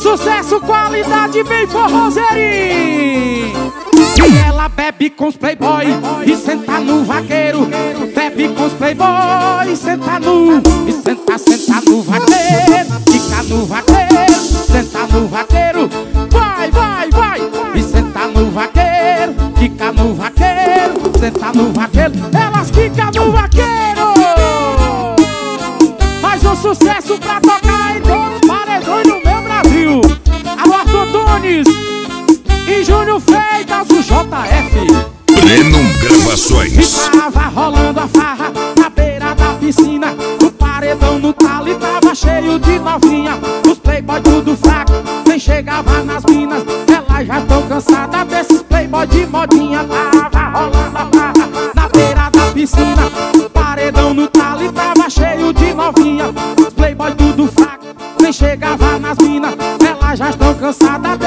Sucesso, qualidade, vem forrozeirinho E ela bebe com os playboy E senta no vaqueiro. Bebe com os playboy E senta no E senta, senta no vaqueiro. Fica no vaqueiro Senta no vaqueiro. Vai, vai, vai. E senta no vaqueiro Fica no vaqueiro. Senta no vaqueiro Elas ficam no vaqueiro. Mais um sucesso pra tocar E Júnior Freitas, o JF Breno Gravações. E tava rolando a farra na beira da piscina. O paredão no talo e tava cheio de novinha. Os playboy tudo fraco, nem chegava nas minas. Elas já estão cansadas desses playboy de modinha. Tava rolando a farra na beira da piscina. O paredão no talo e tava cheio de novinha. Os playboy tudo fraco, nem chegava nas minas. Elas já estão cansadas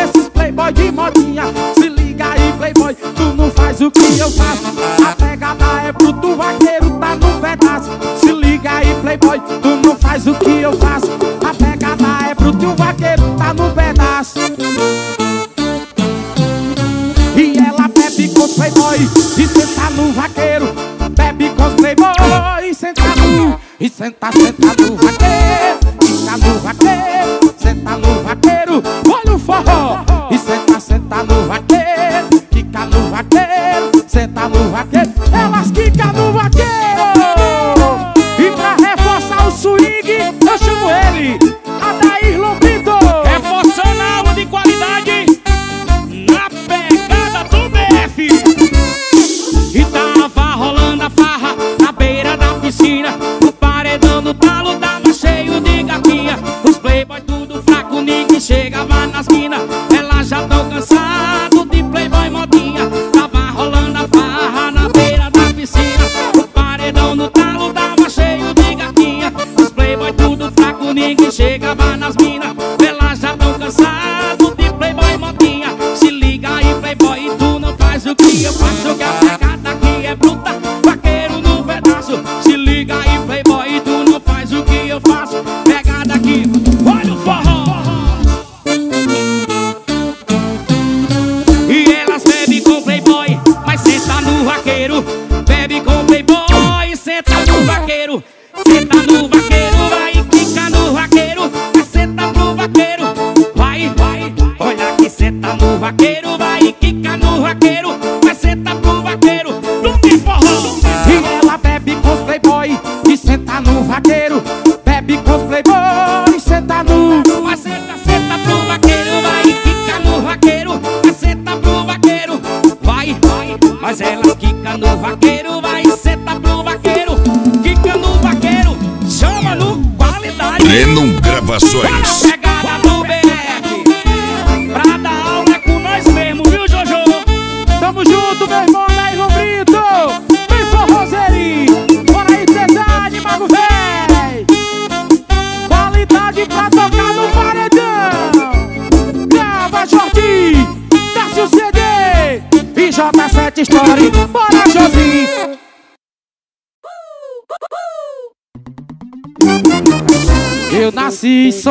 que eu faço? A pegada é bruto, vaqueiro tá no pedaço. Se liga aí playboy, tu não faz o que eu faço. A pegada é bruto, o vaqueiro tá no pedaço. E ela bebe com playboy E senta no vaqueiro. Bebe com playboy E senta no E senta, senta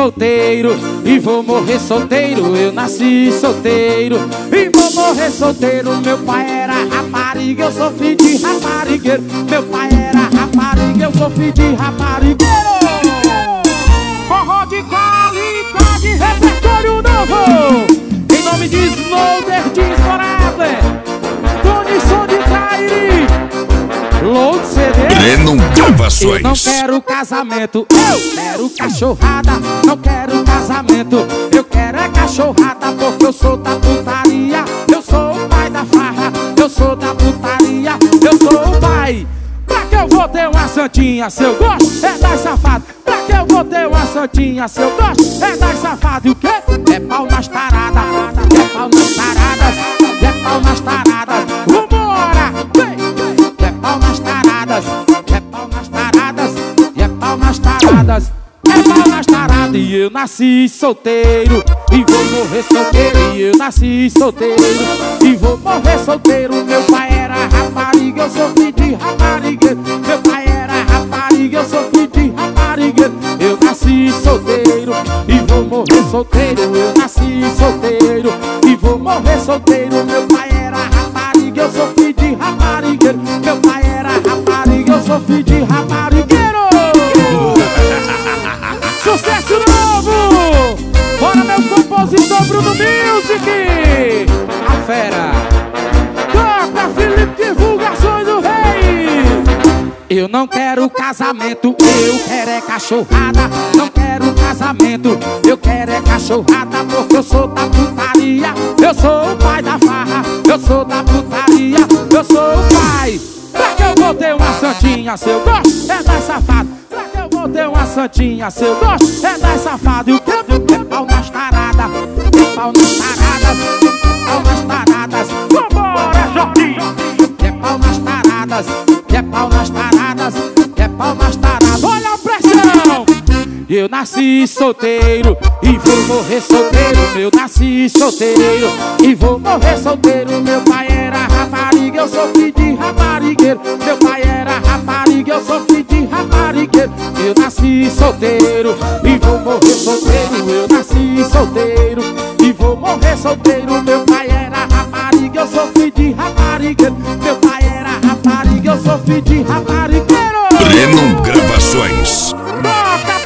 solteiro e vou morrer solteiro. Eu nasci solteiro e vou morrer solteiro. Meu pai era rapariga, eu sou filho de raparigueiro. Meu pai era rapariga, eu sou filho de raparigueiro. Forró de qualidade, repertório novo. Em nome de Snowder Discorable, Load CD. Breno Eu não quero casamento, eu quero cachorrada. Não quero casamento, eu quero é cachorrada. Porque eu sou da putaria, eu sou o pai da farra. Eu sou da putaria, eu sou o pai. Pra que eu vou ter uma santinha se eu gosto? É das safadas. Pra que eu vou ter uma santinha se eu gosto? É das safadas. E o quê? É pau nas taradas, é pau nas taradas, é pau nas taradas. Vambora! Taradas. É pau nas taradas e eu nasci solteiro E vou morrer solteiro e eu nasci solteiro E vou morrer solteiro Meu pai era rapariga, eu sou filho de raparigueiro Meu pai era rapariga, eu sou filho de raparigueiro Eu nasci solteiro e vou morrer solteiro. Eu nasci solteiro e vou morrer solteiro. Meu pai era rapariga, eu sou filho de raparigueiro. Meu pai era rapariga, eu sou filho de raparigueiro. Music! A fera! Eu não quero casamento, eu quero é cachorrada. Não quero casamento, eu quero é cachorrada. Porque eu sou da putaria, eu sou o pai da farra. Eu sou da putaria, eu sou o pai. Pra que eu vou ter uma santinha, seu gosto é das safado. Ter uma santinha, seu gosto é das safado. E o que é pau nas taradas, é pau nas taradas, é pau nas taradas. Vambora, Jorginho! É pau nas taradas, é pau nas taradas palmas taradas, olha a pressão Eu nasci solteiro e vou morrer solteiro Eu nasci solteiro e vou morrer solteiro Meu pai rapariga, eu sou filho de raparigueiro. Meu pai era rapariga, eu sou filho de raparigueiro. Eu nasci solteiro e vou morrer solteiro. Eu nasci solteiro e vou morrer solteiro. Meu pai era rapariga, eu sou filho de raparigueiro. Meu pai era rapariga, eu sou filho de raparigueiro. Breno Gravações. Toca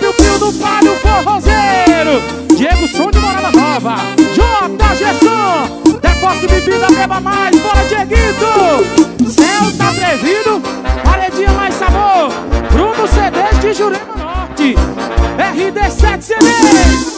Deporte bebida, beba mais. Bora, Dieguito. Céu tá prevido. Paredinha mais sabor. Bruno CD de Jurema Norte. RD7 CD.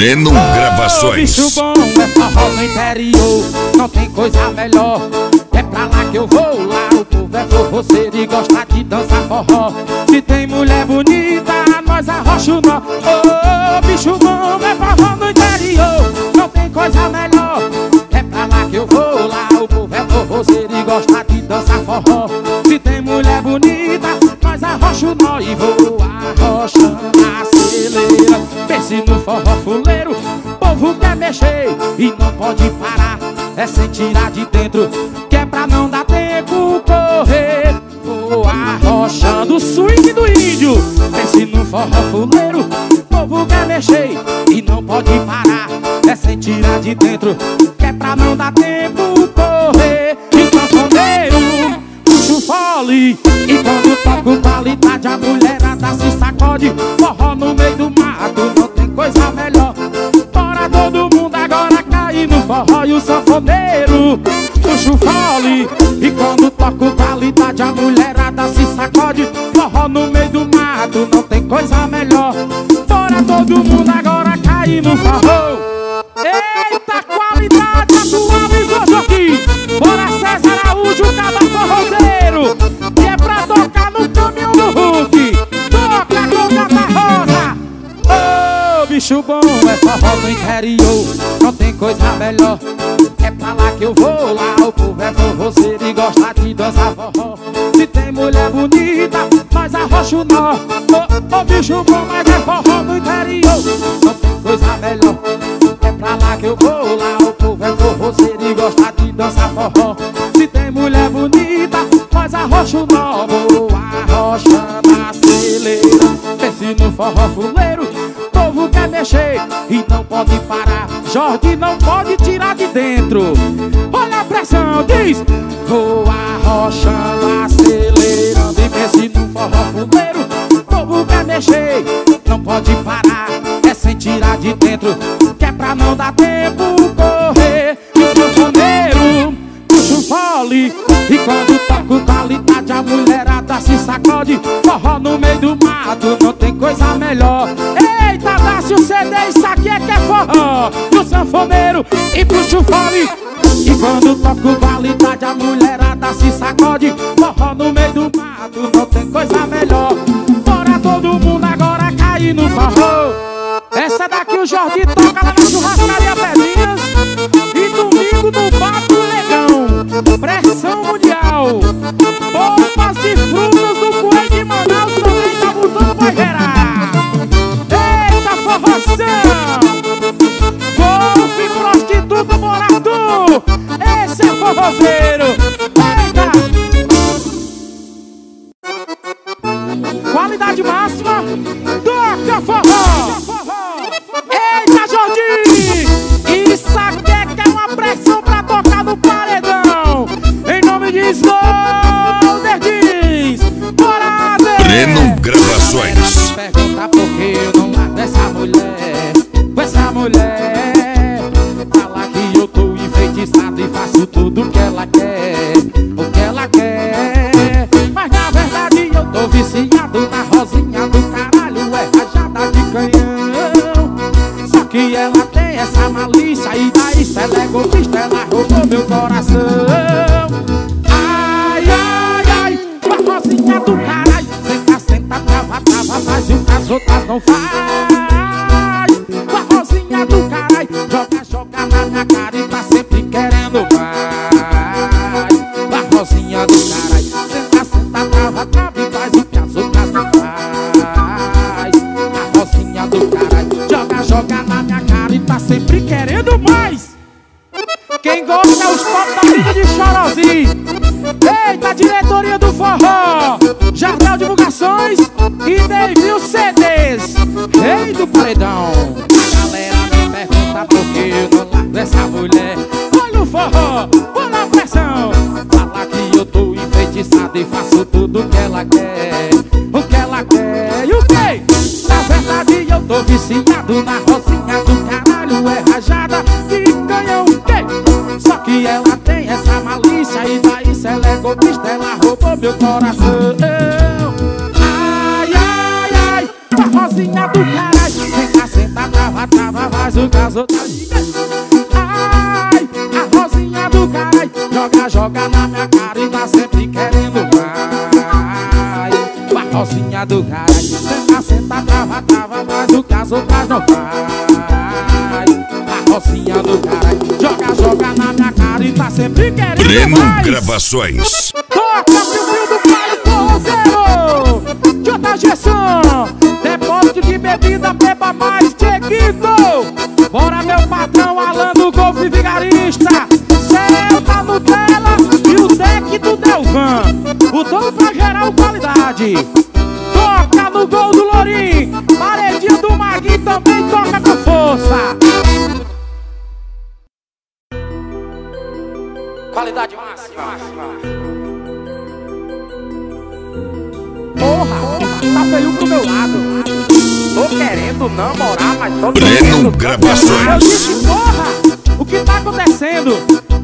Breno Gravações. Bicho bom é forró no interior, tem coisa melhor. É pra lá que eu vou, lá o povo é forroceiro e gosta de dançar forró. Se tem mulher bonita, nós arrocha o nó. Oh, bicho bom é forró no interior, não tem coisa melhor. É pra lá que eu vou, lá o povo é forroceiro e gosta de dançar forró. Se tem mulher bonita, nós arrocha o nó e vou arrochando acelera. Pense no forró fuleiro, povo quer mexer e não pode parar. É sem tirar de dentro, que é pra não dar tempo correr. Vou arrochando o swing do índio. Pense no forró fuleiro, povo quer mexer e não pode parar. É sem tirar de dentro, que é pra não dar tempo puxa o fole. E quando toca qualidade a mulherada se sacode. Forró no meio do mato, não tem coisa melhor. Bora todo mundo agora cair no forró. Eu vou, lá o povo é forrozeiro e gosta de dançar forró. Se tem mulher bonita, nós arrocha o nó. Ô, bicho bom, mas é forró no interior. Não tem coisa melhor. É pra lá que eu vou, lá o povo é forrozeiro e gosta de dançar forró. Se tem mulher bonita, nós arrocha o nó. Vou arrochando acelera. Pense no forró fuleiro, mexer e não pode parar. Jorge não pode tirar de dentro. Olha a pressão, diz. Vou arrochando, acelerando e pense no forró fuleiro. Povo quer mexer, não pode parar. É sem tirar de dentro, que é pra não dar tempo correr. E o sanfoneiro puxa o fole. E quando toca qualidade, a mulherada se sacode. Forró no meio do mato, não tem coisa melhor. Forró. E o sanfoneiro e puxa o fole. E quando toca qualidade, a mulherada se sacode. Forró no meio do mato, não tem coisa melhor. Bora todo mundo agora cair no forró. Essa daqui o Jordi toca mulher. Fala que eu tô enfeitiçado e faço tudo que ela quer O que ela quer. Mas na verdade eu tô viciado na rosinha do caralho É rajada de canhão. Só que ela tem essa malícia E daí cê é legotista, ela roubou meu coração. Divulgações e Devil CDs. Rei do paredão. A galera me pergunta por que eu não largo essa mulher. Olha o forró, olha a pressão. Fala que eu tô enfeitiçado e faço tudo o que ela quer. O que ela quer. E o que? Na verdade eu tô viciado na rosinha do caralho. É rajada de canhão. Que? Só que ela tem essa malícia e daí se ela é golpista, ela roubou meu coração. Trava, faz o caso da Ai, a rosinha do caralho. Joga, joga na minha cara e tá sempre querendo mais. A rosinha do caralho. Senta, senta, trava, trava, faz o caso outras não faz. A rosinha do caralho. Joga, joga na minha cara e tá sempre querendo Breno mais. Gravações. Toca fio do palho forrozeiro Jota Gerson também toca com força Qualidade máxima Porra, tá feio pro meu lado. Tô querendo namorar, mas tô Breno querendo Gravações. Eu disse, porra, o que tá acontecendo?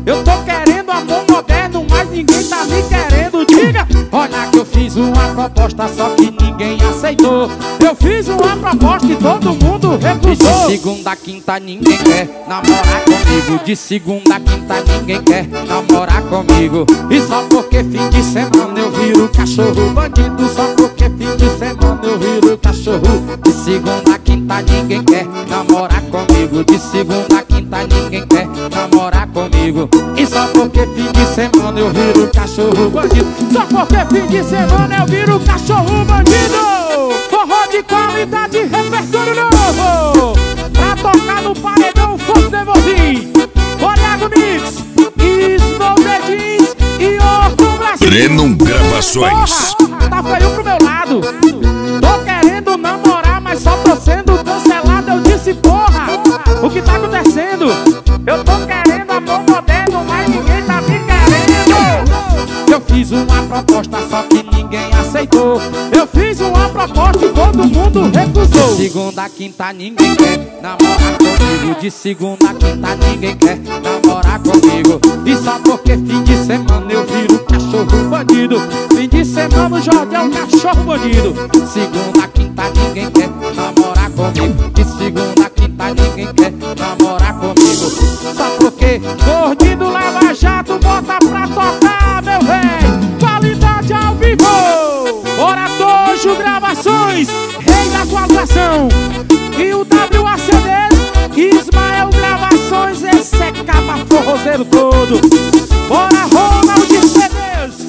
Eu tô querendo amor moderno, mas ninguém tá me querendo. Diga, olha que eu fiz uma proposta, só que ninguém aceitou. Eu fiz uma proposta e todo mundo recusou. De segunda a quinta ninguém quer namorar comigo. De segunda a quinta ninguém quer namorar comigo. E só porque fim de semana eu viro cachorro bandido. Só porque fim de semana eu viro cachorro. De segunda a quinta ninguém quer namorar comigo. De segunda a quinta ninguém quer namorar comigo. E só porque fim de semana eu viro cachorro bandido. Só porque fim de semana eu viro cachorro bandido. Forró de qualidade, repertório novo. Pra tocar no paredão, fogo nervosinho. Oriago Mix, Snow Jeans e Orton Brasil. Breno Gravações. Porra, tá feio pro meu lado. Eu tô querendo amor moderno, mas ninguém tá me querendo. Eu fiz uma proposta, só que ninguém aceitou. Eu fiz uma proposta e todo mundo recusou. De segunda quinta ninguém quer namorar comigo. De segunda quinta ninguém quer namorar comigo. E só porque fim de semana eu viro cachorro bandido. Fim de semana o Jorge é cachorro bandido. Segunda quinta ninguém quer namorar comigo. De segunda quinta ninguém quer bota pra tocar, meu rei. Qualidade ao vivo. Bora Tojo Gravações, rei da qualificação. E o WACD, Ismael Gravações, esse é capa forrozeiro todo. Bora Ronald CDs,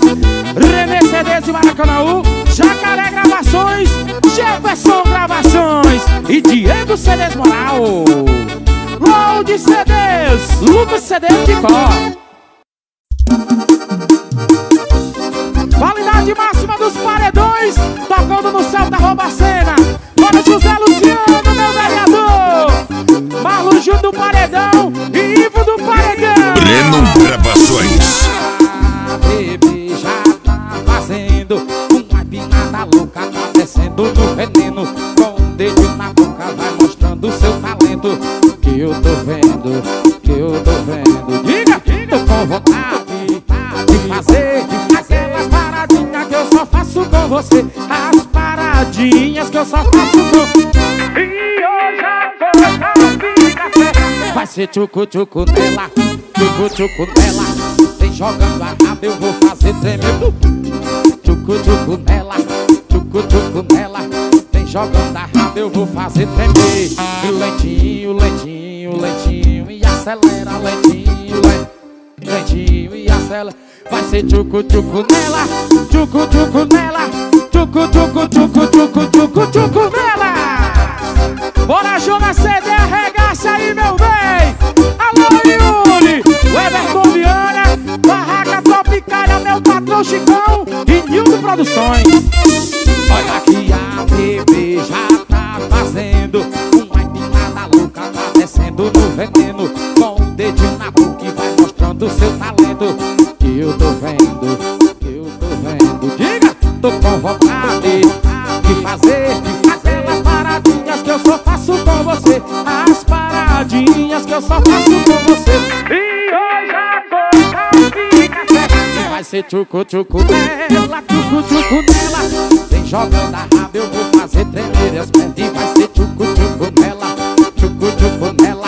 René CDs e Maracanãú, Jacaré Gravações, Jefferson Gravações e Diego CDs Moral. Load CDs, Lucas CDs de Có. Qualidade máxima dos paredões, tocando no céu da Robacena. Bora José Luciano, meu vereador. Júnior do Paredão e Ivo do Paredão. Breno Vai ser tchucu-tchucu nela, tchucu-tchucu nela. Vem jogando a raba, eu vou fazer tremer. Tchucu-tchucu nela, tchucu-tchucu nela. Vem jogando a raba, eu vou fazer tremer. E lentinho, lentinho, lentinho. E acelera, lentinho, lentinho e acelera Vai ser tchucu tchucu nela Tchucu tchucu nela Tchucu tchucu tchucu tchucu tchucu tchucu tchucu nela, tchucu tchucu nela Vem jogando a raba, eu vou fazer tremer as pernas E vai ser tchucu tchucu nela, tchucu tchucu nela.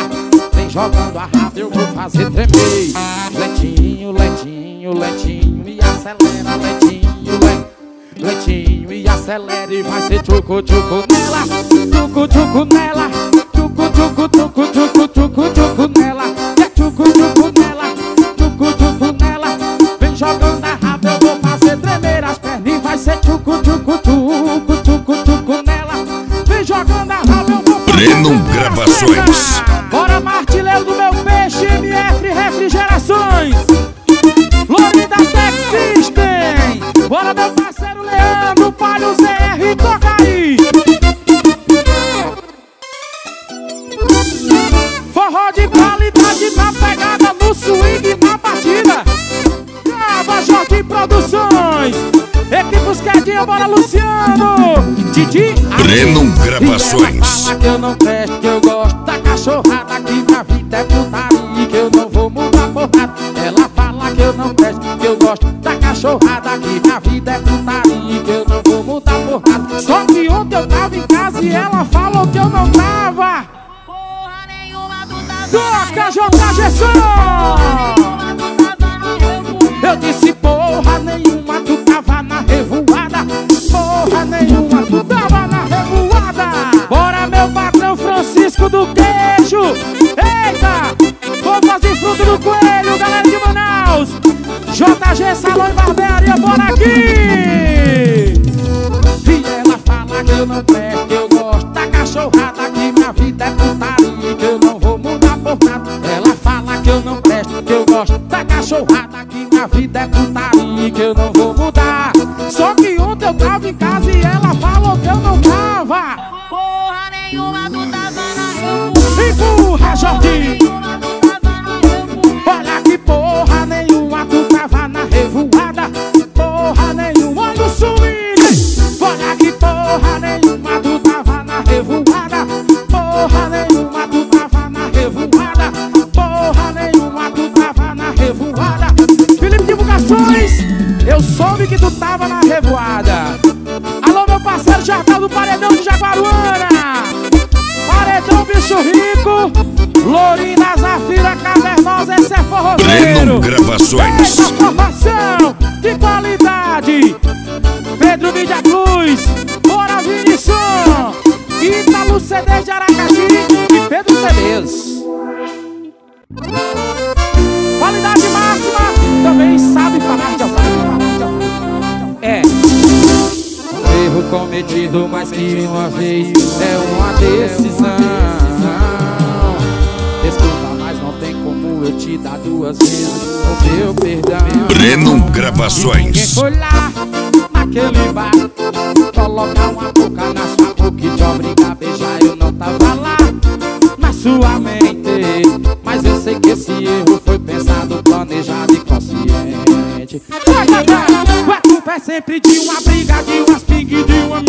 Vem jogando a raba, eu vou fazer tremer. Lentinho, lentinho, lentinho E acelera, lentinho, lentinho E acelera e vai ser tchucu, tchucu nela Tchucu, tchucu nela tchucu, tchucu, tchucu, tchucu Gravações fala que eu não presto, que eu gosto da cachorrada Que minha vida é putaria que eu não vou mudar por nada Ela fala que eu não presto, que eu gosto da cachorrada Que minha vida é putaria que eu não vou mudar por nada Só que ontem eu tava em casa e ela falou que eu não tava Porra nenhuma tu Toca, J. Gerson! Coelho, galera de Manaus. JG Salão e Barbearia, bora aqui. E ela fala que eu não presto, que eu gosto da cachorrada Que minha vida é putaria, que eu não vou mudar por nada. Ela fala que eu não presto, que eu gosto da cachorrada Que minha vida é putaria, que eu não vou mudar. Só que ontem eu tava em casa e cometido mais que uma vez É uma decisão. Desculpa, mas não tem como eu te dar duas vezes o meu perdão. Breno Quem Gravações foi lá naquele bar. Colocar uma boca na sua boca e te obrigar a beijar. Eu não tava lá na sua mente. Mas eu sei que esse erro foi pensado, planejado e consciente. Vai, vai, vai. A culpa é sempre de uma briga, de umas ping, de uma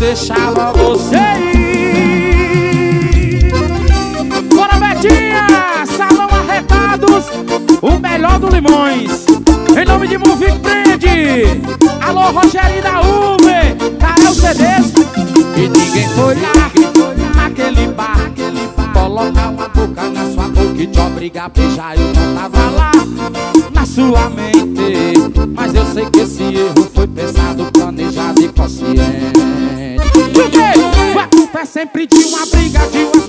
deixava você ir. Bora, Betinha! Salão Arretados, o melhor do Limões. Em nome de Movie Trend. Alô, Rogério da Uber. Carel CDs. E ninguém foi lá, naquele bar. Colocar uma boca na sua boca e te obrigar a beijar. Eu não tava lá na sua mente. Mas eu sei que esse erro foi pensado, planejado e consciente. A culpa é sempre de uma briga, de uma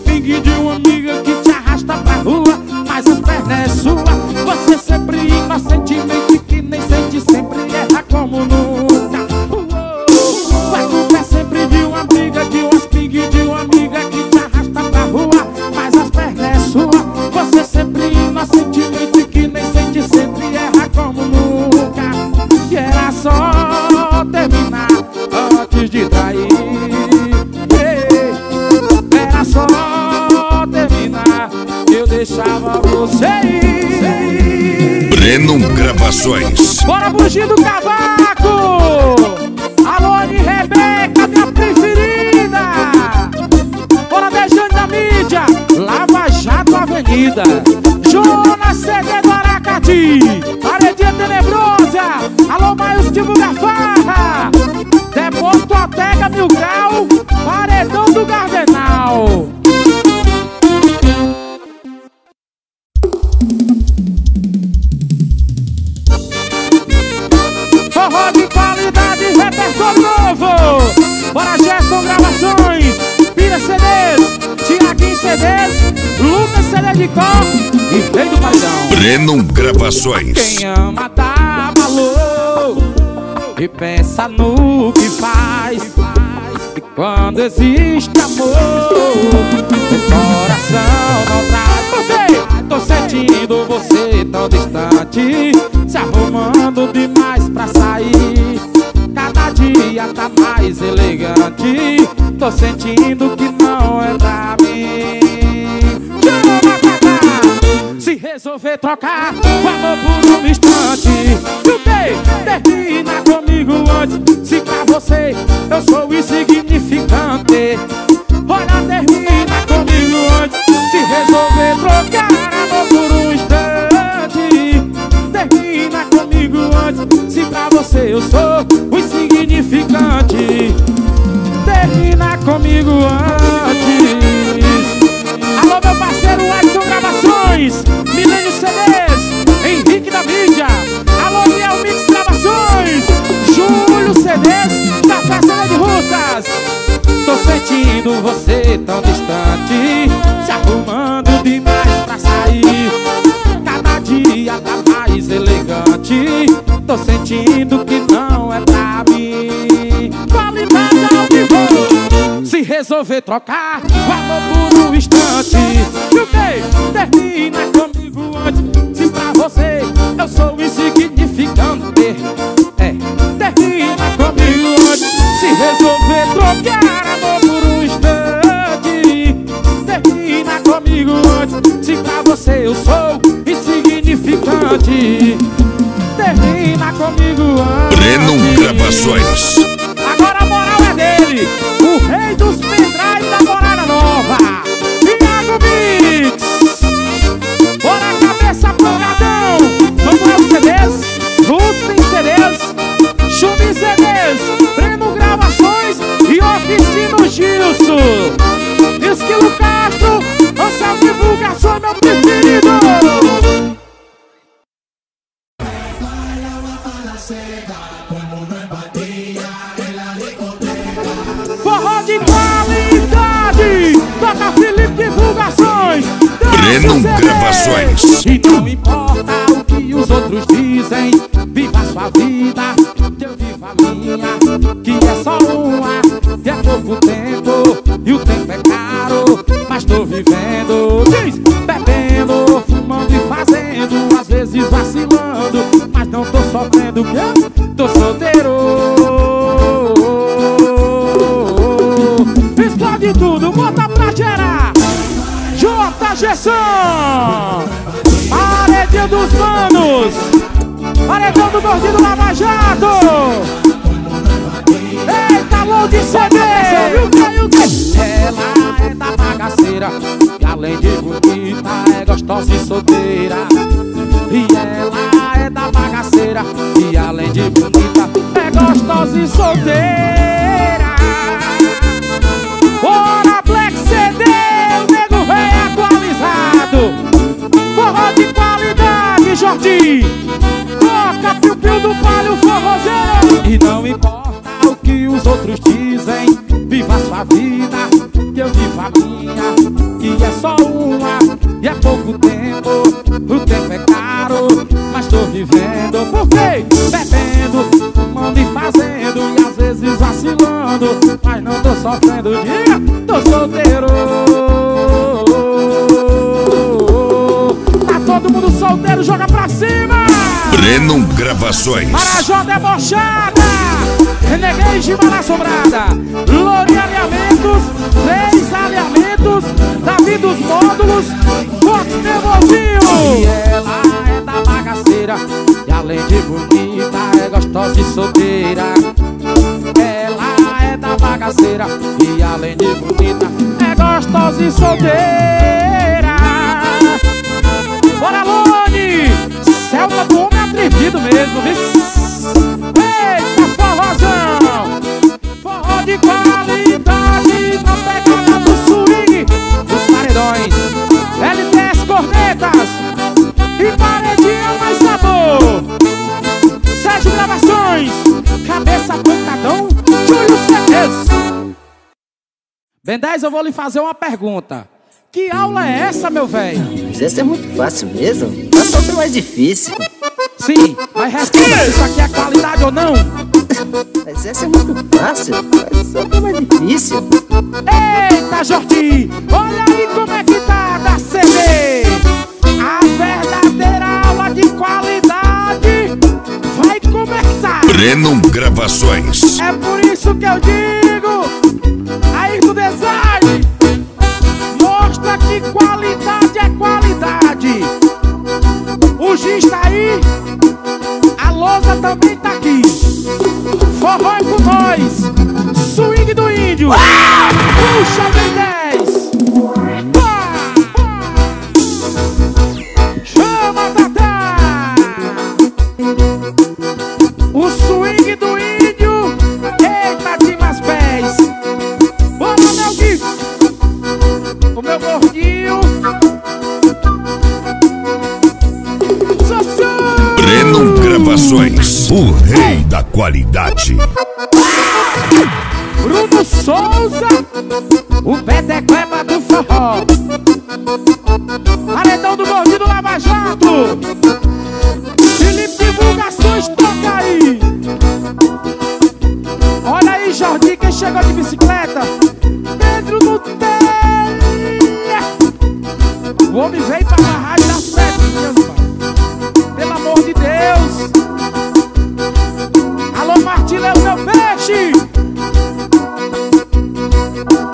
Breno Gravações. Quem ama dá valor e pensa no que faz. E quando existe amor, o coração não traz. Tô sentindo você tão distante, se arrumando demais pra sair. Cada dia tá mais elegante. Tô sentindo que não é pra mim. Resolver trocar o amor por um instante. Chutei, termina comigo antes. Se pra você eu sou insignificante Olha, termina comigo antes. Se resolver trocar amor por um instante Termina comigo antes. Se pra você eu sou insignificante Termina comigo antes resolver trocar o amor por um instante. Chutei, termina comigo antes. Se pra você eu sou insignificante É, termina comigo antes. Se resolver trocar amor por um instante Termina comigo antes. Se pra você eu sou insignificante Termina comigo antes. Breno Gravações. Gerson Paredinho dos manos! Paredão do gordinho Lava Jato! Eita logo de CD? Ela é da bagaceira E além de bonita é gostosa e solteira. E ela é da bagaceira E além de bonita é gostosa e solteira Jordi Toca piu-piu do palio forrozeiro E não importa o que os outros dizem Viva sua vida, que eu vivo a minha Que é só uma, e é pouco tempo O tempo é caro, mas tô vivendo Por quê? Bebendo, fumando e fazendo E às vezes vacilando Mas não tô sofrendo, diga, Gravações. Marajó debochada. Renegade Bala Assombrada Lori Alinhamentos Três alinhamentos Davi dos Módulos Fox Nervosinho E ela é da bagaceira E além de bonita É gostosa e solteira. Ela é da bagaceira E além de bonita É gostosa e solteira. Bora, Lone! Selva do homem atrevido mesmo, viu? Eita, forrozão! Forró de qualidade na pegada do swing dos paredões LTS Cornetas e paredinha mais sabor Sérgio Gravações Cabeça pancadão Júlio Certeza Ben 10, eu vou lhe fazer uma pergunta Que aula é essa, meu velho? Mas essa é muito fácil mesmo. Faça outra mais difícil. Sim, mas responda se isso aqui é qualidade ou não Mas essa é muito fácil. Faça outra mais difícil. Eita, Jordi, olha aí como é que tá da CD. A verdadeira aula de qualidade vai começar. Breno Gravações. É por isso que eu digo, aí do design, O giz tá aí, a lousa também tá aqui. Forró é com nós, swing do índio. Puxa, bem 10. Qualidade. Bruno Souza, o Petecleba do forró.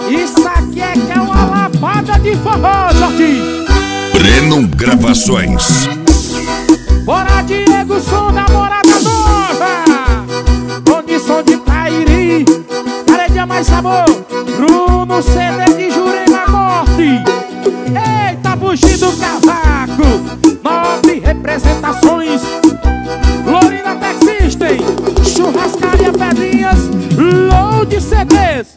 Isso aqui é que é uma lapada de forró, Jordi. Breno Gravações. Bora, Diego, som da morada nova. Som de Cairi. Paredia mais sabor. Bruno, CD de Jurema Morte. Eita, bugi do cavaco. Nove representações. Lorina Tech System. Churrascaria Pedrinhas. Load CDs.